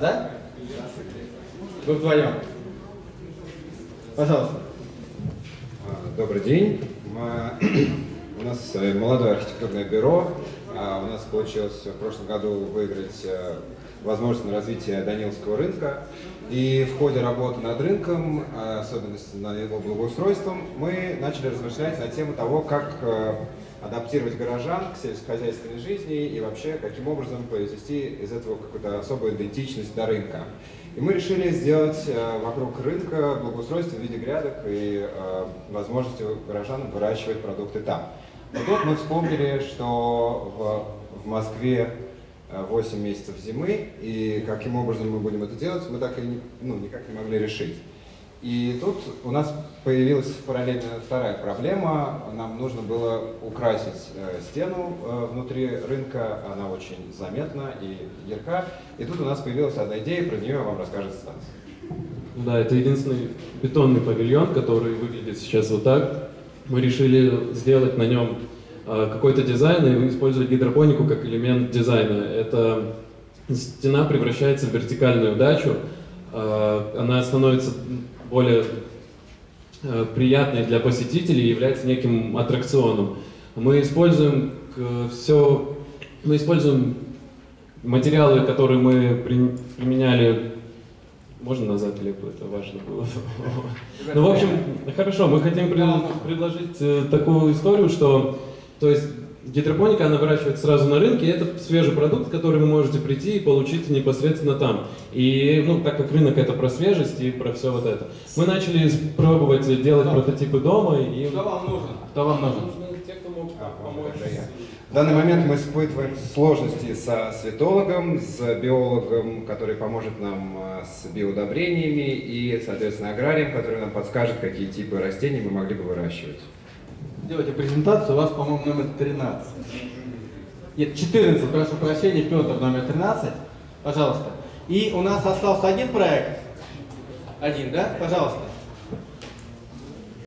Да? Вы вдвоем. Пожалуйста. А, Добрый день. Мы- У нас э, молодое архитектурное бюро. А У нас получилось в прошлом году выиграть э, возможность на развитие Даниловского рынка. И в ходе работы над рынком, а особенности над его благоустройством, мы начали размышлять на тему того, как э, адаптировать горожан к сельскохозяйственной жизни и вообще каким образом произвести из этого какую-то особую идентичность до рынка. И мы решили сделать э, вокруг рынка благоустройство в виде грядок и э, возможностью горожанам выращивать продукты там. Но тут мы вспомнили, что в, в Москве э, 8 месяцев зимы, и каким образом мы будем это делать, мы так и не- ну, никак не могли решить. И тут у нас появилась параллельно вторая проблема. Нам нужно было украсить э, стену э, внутри рынка, она очень заметна и ярка. И тут у нас появилась одна идея, про нее вам расскажет Стас. Да, это единственный бетонный павильон, который выглядит сейчас вот так. Мы решили сделать на нем э, какой-то дизайн и использовать гидропонику как элемент дизайна. Это стена превращается в вертикальную дачу, она становится более э, приятной для посетителей является неким аттракционом. Мы используем все, мы используем материалы, которые мы при- применяли можно назад лепу, это важно было. Ну, в общем, хорошо, мы хотим пред- предложить э, такую историю, что, то есть, гидропоника, она выращивается сразу на рынке, и это свежий продукт, который вы можете прийти и получить непосредственно там. И, ну, так как рынок это про свежесть и про все вот это. Мы начали пробовать делать прототипы дома, и... Что вам нужно? Кто вам нужен? Те, кто могут А, помочь. В данный момент мы испытываем сложности со светологом, с биологом, который поможет нам э, с биоудобрениями, и, соответственно, аграрием, который нам подскажет, какие типы растений мы могли бы выращивать. Делайте презентацию, у вас, по-моему, номер 13. Нет, 14, прошу прощения, Петр номер 13. Пожалуйста. И у нас остался один проект. Один, да? Пожалуйста.